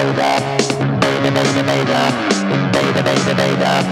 Baby, baby, baby, data, data, data, data,